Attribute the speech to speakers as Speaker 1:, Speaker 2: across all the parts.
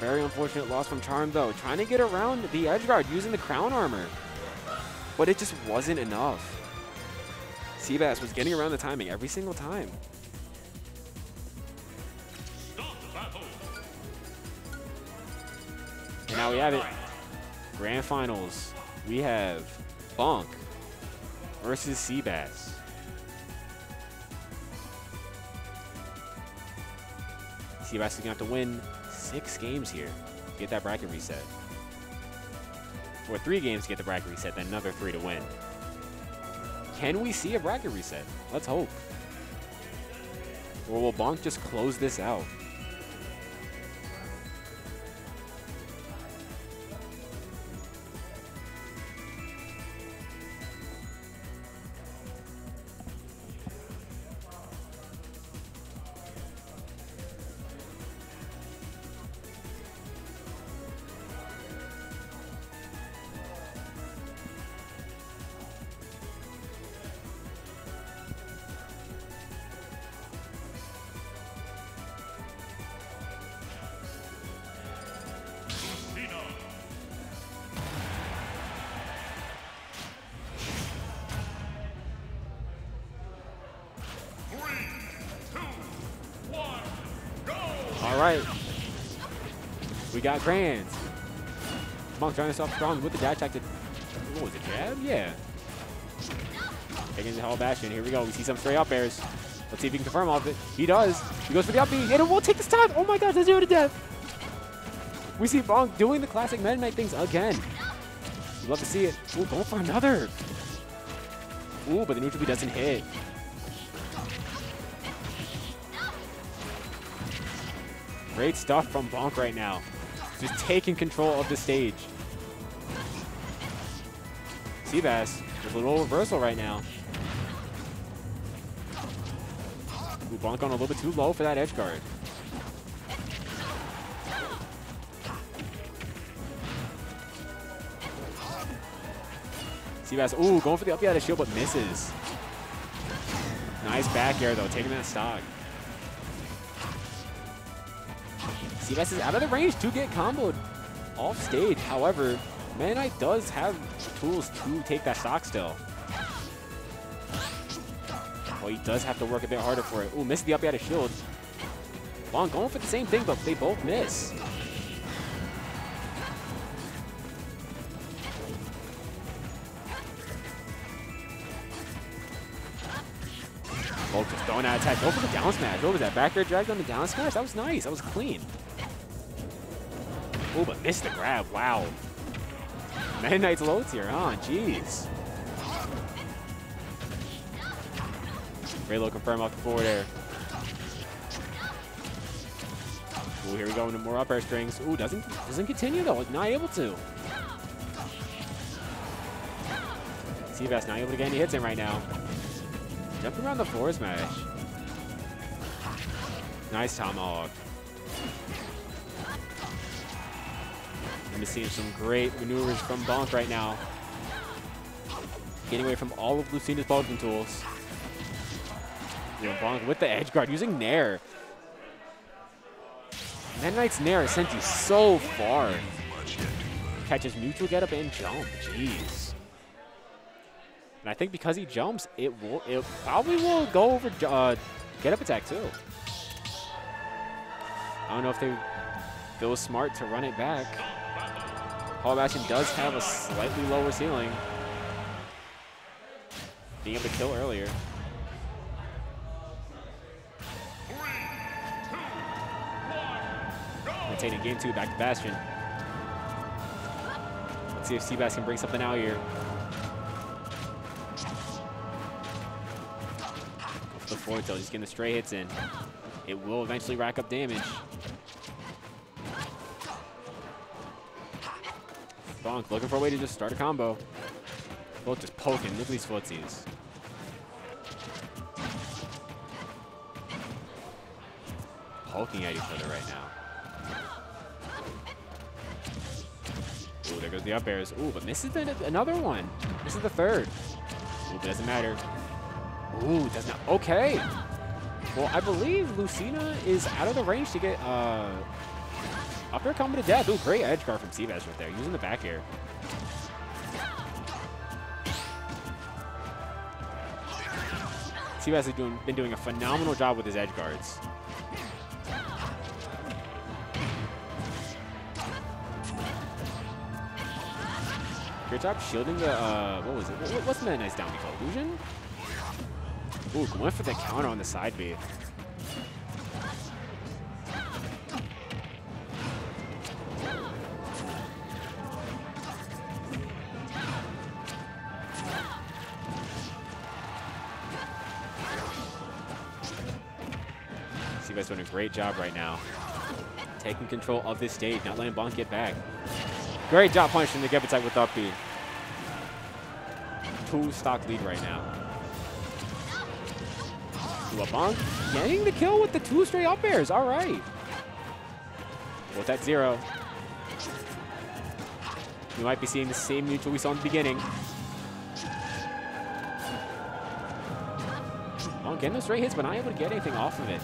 Speaker 1: Very unfortunate loss from Charm, though. Trying to get around the edge guard using the crown armor. But it just wasn't enough. C-Bass was getting around the timing every single time. And now we have it. Grand Finals. We have Bonk versus C-Bass. C-Bass is going to have to win six games here to get that bracket reset. Or three games to get the bracket reset, then another three to win. Can we see a bracket reset? Let's hope. Or will Bonk just close this out? All right. We got Grands. Bonk trying to stop strong with the dash attack. What was it, jab? Yeah. Taking the whole. Here we go. We see some straight up airs. Let's see if he can confirm off it. He does. He goes for the up and it won't take this time. Oh my gosh, that's zero to death. We see Bonk doing the classic Meta Knight things again. We'd love to see it. Ooh, going for another. Ooh, but the neutral B doesn't hit. Great stuff from Bonk right now. Just taking control of the stage. C-Bass with a little reversal right now. Ooh, Bonk on a little bit too low for that edge guard. C-Bass, ooh, going for the up out of shield, but misses. Nice back air, though, taking that stock. C-Bass is out of the range to get comboed off stage. However, Knight does have tools to take that stock still. Well, he does have to work a bit harder for it. Ooh, missed the up out of shield. Long going for the same thing, but they both miss. Both just throwing out attack. Go for the down smash. What was that? Back air drag on the down smash? That was nice. That was clean. Oh, but missed the grab. Wow. Meta Knight's low tier, huh? Jeez. Raylo confirm off the forward air. Ooh, here we go into more up air strings. Ooh, doesn't doesn't continue though. Not able to. C-Bass not able to get any hits in right now. Jumping around the floor smash. Nice tomahawk. I'm seeing some great maneuvers from Bonk right now. Getting away from all of Lucina's poking tools. You know, Bonk with the edge guard using Nair. Meta Knight's Nair sent you so far. Catches neutral get up and jump. Jeez. And I think because he jumps, it will it probably will go over uh, get up attack too. I don't know if they feel smart to run it back. Paul Bastion does have a slightly lower ceiling. Being able to kill earlier. And taking game two back to Bastion. Let's see if C-Bass can bring something out here. The forward tilt, just getting the stray hits in. It will eventually rack up damage. Bonk looking for a way to just start a combo. Both just poking. Look at these footsies. Poking at each other right now. Ooh, there goes the up airs. Ooh, but misses the, another one. This is the third. Ooh, but doesn't matter. Ooh, does not. Okay. Well, I believe Lucina is out of the range to get uh, Up air combo to death. Ooh, great edge guard from C-Bass right there. Using the back air. C-Bass has doing, been doing a phenomenal job with his edge guards. Great job shielding the, uh, what was it? What, what's the nice down called? Illusion? Ooh, went for the counter on the side B. C-Bass doing a great job right now. Taking control of this stage, not letting Bonk get back. Great job punishing the Gebetite with up B. Two stock lead right now. Bonk getting the kill with the two straight up airs. All right. With that zero. you might be seeing the same neutral we saw in the beginning. Bonk getting those straight hits, but not able to get anything off of it.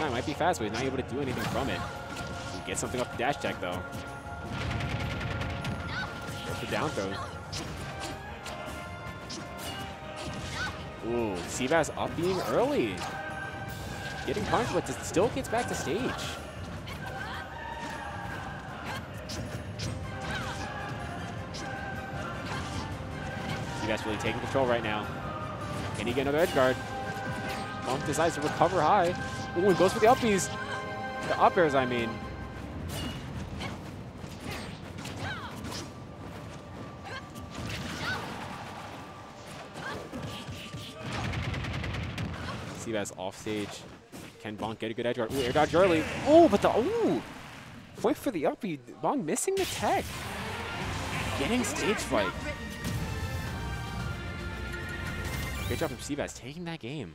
Speaker 1: Might be fast, but he's not able to do anything from it. Get something off the dash check, though. The down throw. Ooh, C-Bass up being early. Getting punched, but still gets back to stage. C-Bass really taking control right now. Can he get another edge guard? Bonk decides to recover high. Ooh, goes for the uppies. The up airs, I mean. C-Bass off stage. Can Bonk get a good edge guard? Ooh, air dodge early. Oh, but the, ooh! Point for the uppie. Bonk missing the tech. Getting stage fight. Great job from C-Bass taking that game.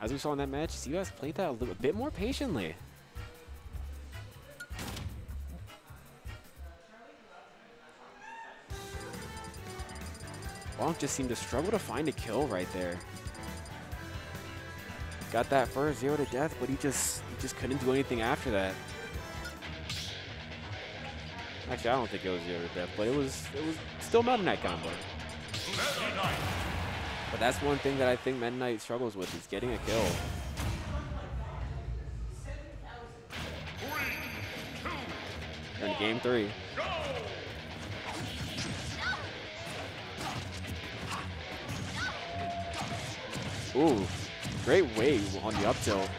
Speaker 1: As we saw in that match, C-Bass played that a little bit more patiently. Bonk just seemed to struggle to find a kill right there. Got that first zero to death, but he just he just couldn't do anything after that. Actually, I don't think it was zero to death, but it was it was still Meta Knight combo. But that's one thing that I think Meta Knight struggles with is getting a kill. in game three. Ooh, great wave on the up tilt.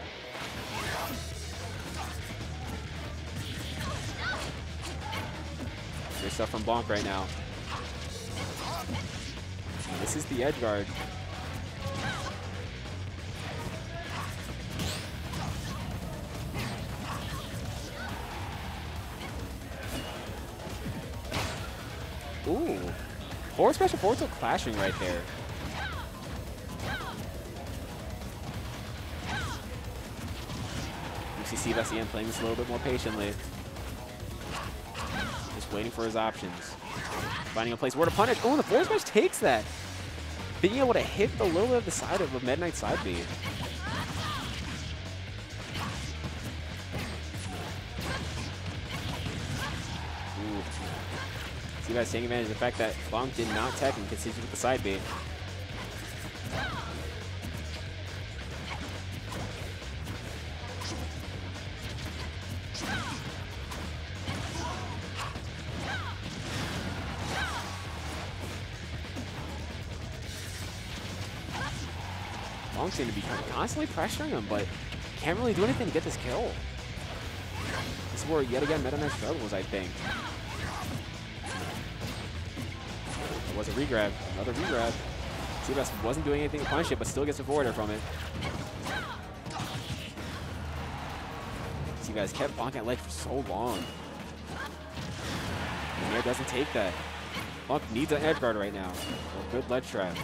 Speaker 1: Great stuff from Bonk right now. This is the edge guard. Ooh. Forward special forward tilt clashing right there. You see Sebastian playing this a little bit more patiently. Just waiting for his options. Finding a place where to punish. Oh, the forward smash takes that. Being able to hit the little bit of the side of a Meta Knight side B. See guys taking advantage of the fact that Bonk did not tech and continues with the side B. Seemed to be constantly pressuring him, but can't really do anything to get this kill. This is where, yet again, Meta Knight struggles, I think. It was a regrab. Another regrab. C-Bass wasn't doing anything to punish it, but still gets a forwarder from it. C-Bass kept Bonk at ledge for so long. Nair doesn't take that. Bonk needs an edge guard right now. A good ledge trap.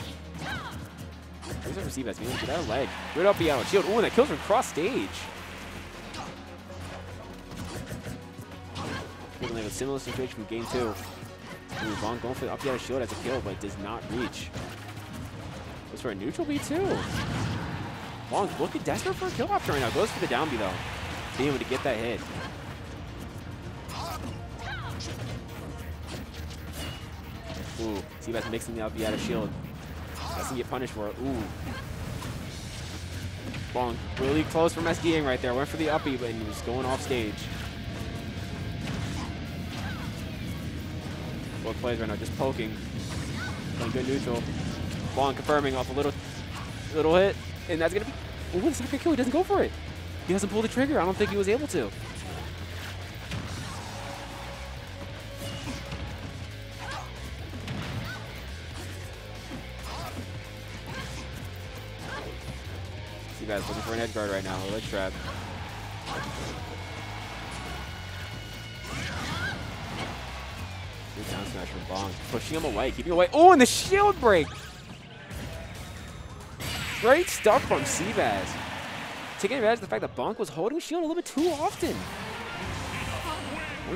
Speaker 1: Here's a C-Bass. Man, get out of ledge. Good up be out. Shield. Ooh, and that kills from cross stage. Looking like a similar situation from game two. Ooh, Vaughn going for the up the shield as a kill, but does not reach. Goes for a neutral B too. Long looking desperate for a kill option right now. Goes for the down B though. Being able to get that hit. Ooh, C-Bass mixing the up of shield. Doesn't get punished for it. Ooh. Long, really close from SDing right there. Went for the uppy, but he was going off stage. Both plays right now, just poking. Playing good neutral. Long confirming off a little little hit. And that's gonna be Ooh, second kill. He doesn't go for it. He doesn't pull the trigger. I don't think he was able to. Looking for an edge guard right now. A ledge trap. Good down smash from Bonk. Pushing him away, keeping away. Oh, and the shield break! Great stuff from C-Bass. Taking advantage of the fact that Bonk was holding shield a little bit too often.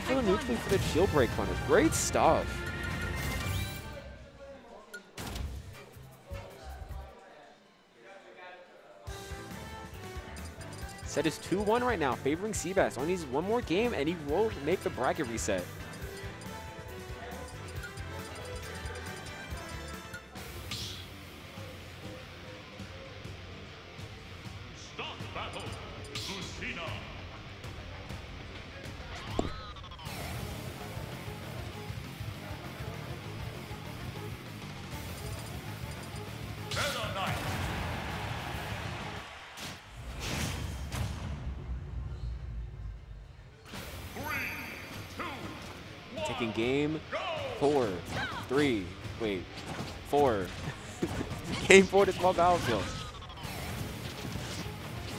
Speaker 1: For the neutral for the shield break punish. Great stuff. Set is 2-1 right now, favoring C-Bass. Only needs one more game, and he will make the bracket reset. Game four, three, wait, four. game four to small battlefield.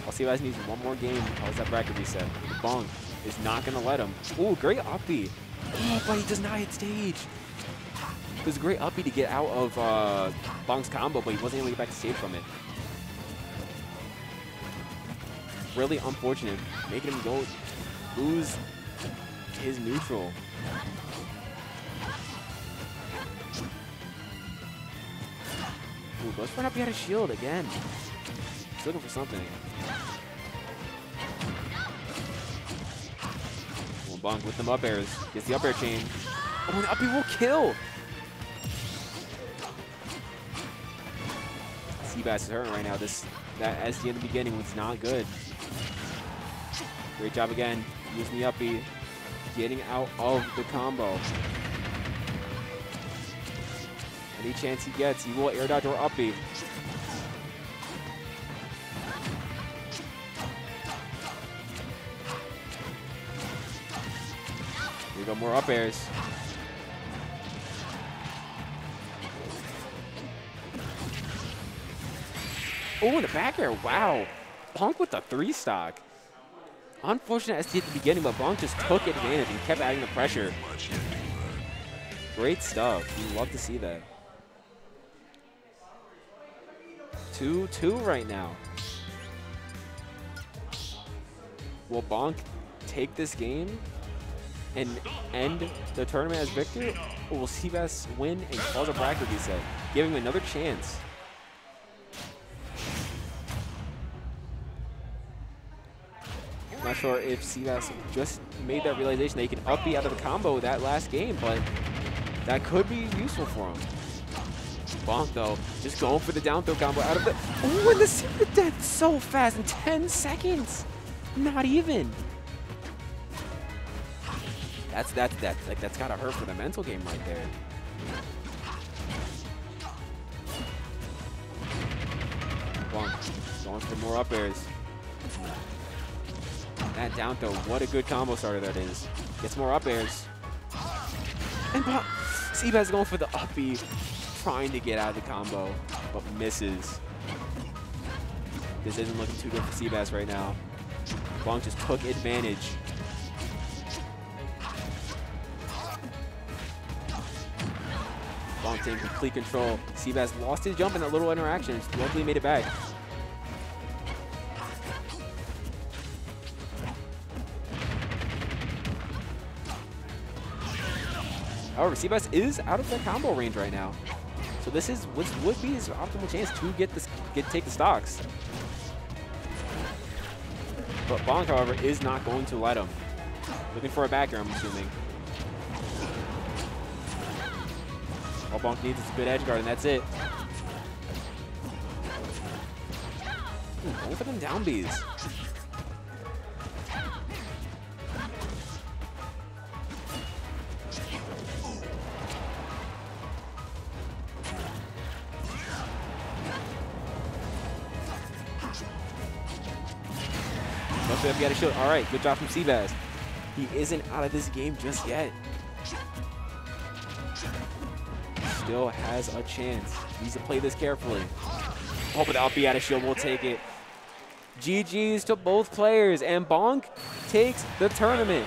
Speaker 1: I'll see if I needs one more game. How's that bracket reset? Bonk is not going to let him. Ooh, great uppy. Oh, but he does not hit stage. It was a great uppy to get out of uh, Bonk's combo, but he wasn't able to get back to stage from it. Really unfortunate, making him go lose his neutral. Goes for an up, a shield again. He's looking for something. Well, Bonk with them up airs. Gets the up air chain. Oh, and uppy will kill! C-Bass is hurting right now. This that SD in the beginning was not good. Great job again. Using the uppy. Getting out of the combo. Any chance he gets, he will air dodge or uppy. Here we go, more up airs. Oh, the back air, wow. Bonk with the three stock. Unfortunate SD at the beginning, but Bonk just took advantage and kept adding the pressure. Great stuff. You love to see that. 2-2 right now. Will Bonk take this game and end the tournament as victor? Or will C-Bass win and cause a bracket reset, giving him another chance? Not sure if C-Bass just made that realization that he can up B out of the combo that last game, but that could be useful for him. Bonk, though, just going for the down throw combo out of the... Oh, and the secret death so fast in 10 seconds. Not even. That's, that's, that's, like, that's gotta hurt for the mental game right there. Bonk, going for more up airs. That down throw, what a good combo starter that is. Gets more up airs. And C-Bass going for the uppy, trying to get out of the combo, but misses. This isn't looking too good for C-Bass right now. Bonk just took advantage. Bonk taking complete control. C-Bass lost his jump in that little interaction. Luckily made it back. However, C-Bass is out of the combo range right now. So this is what would be his optimal chance to get this, get take the stocks. But Bonk, however, is not going to let him. Looking for a backer, I'm assuming. All Bonk needs is a good edge guard, and that's it. Ooh, them down Bs. Have got a shield. All right, good job from C-Bass. He isn't out of this game just yet. Still has a chance. Needs to play this carefully. Oh, but the up out of shield will take it. GG's to both players, and Bonk takes the tournament.